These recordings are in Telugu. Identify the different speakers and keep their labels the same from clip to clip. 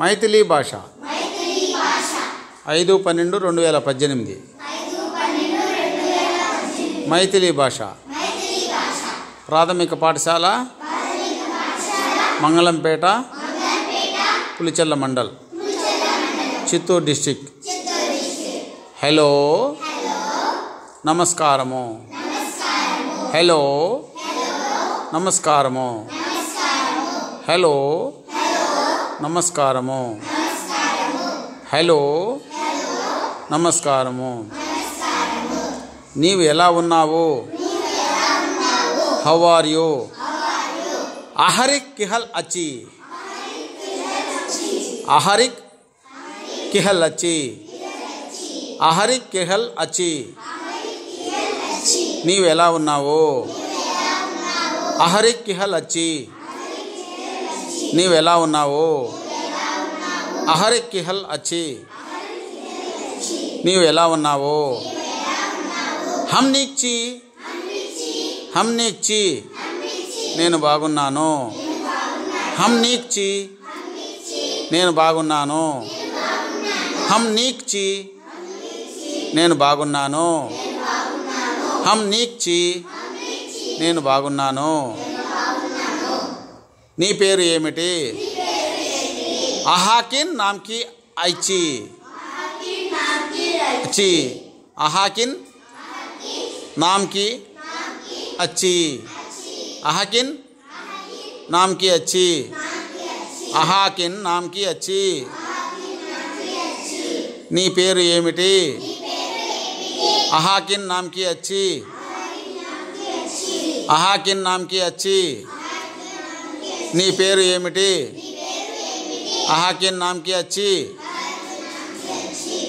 Speaker 1: మైథిలీ భాష. ఐదు పన్నెండు రెండు వేల పద్దెనిమిది. మైథిలీ భాష. ప్రాథమిక పాఠశాల. Mangalampeta. Pulichella mandal. Chittoor district hello. నమస్కారము. హలో. నమస్కారము. హలో. నమస్కారము. హలో. నమస్కారము. నీవు ఎలా ఉన్నావు? హౌ ఆర్ యూ అహరిక్ కిహల్ అచి అహరిక్ కిహల్ అచి అహరిక్ కిహల్ అచి నీవు ఎలా ఉన్నావు అహరిక్ కిహల్ అచి నీవు ఎలా ఉన్నావు? అహరెక్కిహల్ అచి నీవు ఎలా ఉన్నావు? హమ్ నీక్చి హమ్ నీక్చి నేను బాగున్నాను. హమ్ నీక్చి నేను బాగున్నాను. హమ్ నీక్చి నేను బాగున్నాను. హమ్ నీక్చి నేను బాగున్నాను. నీ పేరు ఏమిటి? అహాకిన్ నామ్కి ఐచి. అచ్చి. అహాకిన్ నామ్కి అచ్చి. అహకిన్ నామ్కి అచ్చి. అహాకిన్ నామ్కి అచ్చి. నీ పేరు ఏమిటి? అహాకిన్ నామ్కి అచ్చి. అహాకిన్ నామ్కి అచ్చి. నీ పేరు ఏమిటి? అహాకిన్ నామ్కి అచ్చి.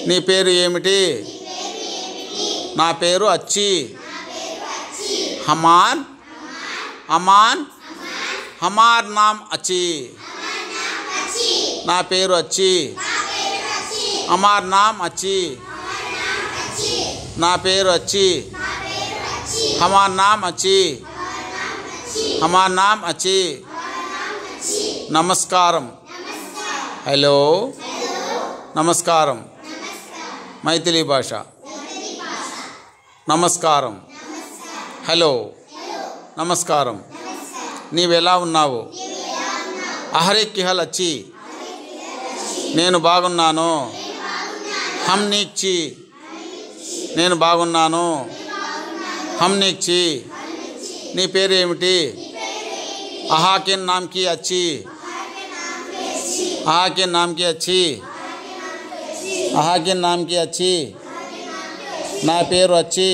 Speaker 1: నీ పేరు ఏమిటి? నా పేరు అచ్చి. హమాన్. అమాన్ హమార్ నామ్ అచ్చి. నా పేరు అచ్చి. అమార్ నామ్ అచ్చి. నా పేరు అచ్చి. హమార్ నామ్ అచ్చి. హమార్ నామ్ అచ్చి. నమస్కారం. హలో. నమస్కారం. మైథిలీ భాష. నమస్కారం. హలో. నమస్కారం. నీవెలా ఉన్నావు? అహరే అచ్చి. నేను బాగున్నాను. హమ్ నీక్చి నేను బాగున్నాను. హమ్ నీక్చి నీ పేరు ఏమిటి అహాకిన్ నామ్కి అచ్చి. అహాకిన్ నామ్కి అచ్చి అహాకిన్ నామ్కి అచ్చి నా పేరు వచ్చి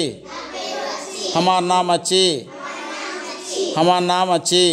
Speaker 1: హమార్ నామ్ అచ్చి హమార్ నామ్ అచ్చి